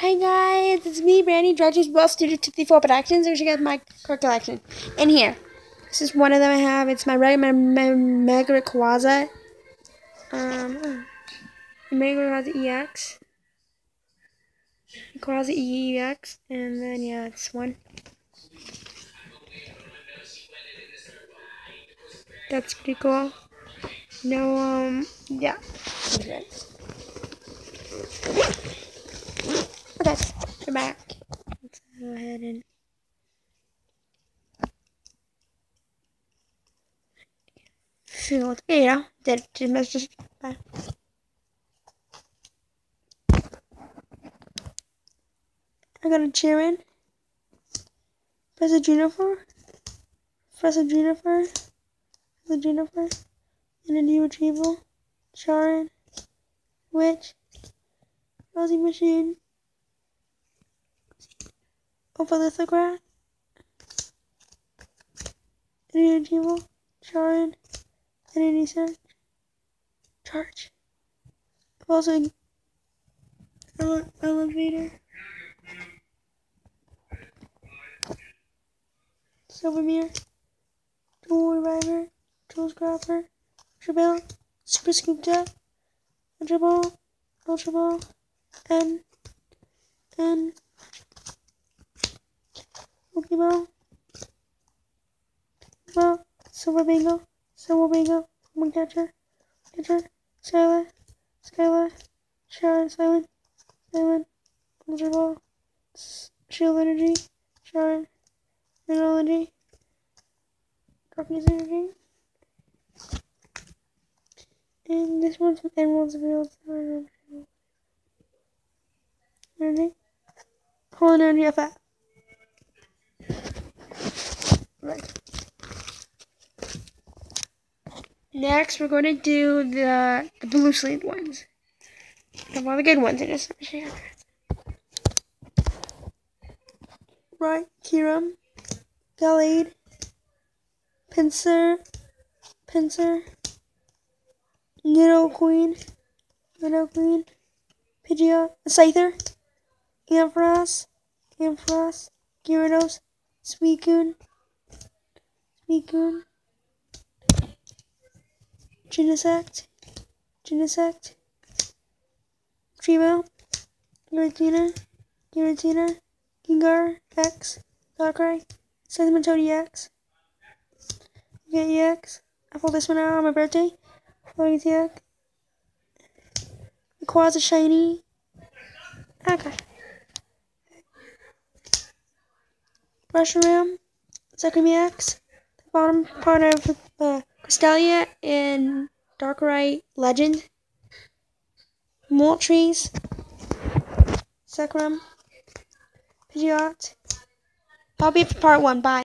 Hi guys, it's me, Brandy, Dredge's Well Studio 54 Productions. Here's you guys my card collection. In here, this is one of them I have. It's my regular my Mega Rayquaza. Um, oh. Mega Rayquaza EX. Rayquaza EX. And then, yeah, it's one. That's pretty cool. No, um, yeah. We're back. Let's go ahead and feel it. There you go. Did just. Bye. I got a Jiren. Professor Juniper. Professor Juniper. Professor Juniper. And a new retrieval. Charin. Witch. Rosie Machine. Over lithograph. Any retrieval. Charin. And any search. Charge. Also, ele elevator. Silver Mirror, Tool Reviver, Tool Scrapper, Ultra Super Scoop Jet, Ultra Ball, Ultra Ball, and, and, Pokeball, Ball, Silver Bingo, Silver Bingo, Pokemon Catcher, Catcher, Skyla, Skyla, Sharon, Silent, Silent, Ultra Ball, Shield Energy, Sharon, Mineral Energy, Darkness Energy, and this one's from Emerald's Field, Energy, Holland Energy FF. Right. Next, we're going to do the, the blue sleeve ones. Have all the good ones in this. Right, Kyurem, Gallade, Pinsir, Pinsir, Nidoqueen, Nidoqueen, Pidgeot, Scyther, Ampharos, Ampharos, Gyarados, Suicune, Suicune, Genesect, Genesect, Tremo, Giratina, Giratina, Gengar? X, Darkrai, Sentimental EX, get EX. I pulled this one out on my birthday. Floating EX. Quads shiny. Okay. Zekrom EX, the bottom part of uh, Cresselia and Darkrai Legend. Moltres, Zekrom, Pidgeot. Be for part one. Bye.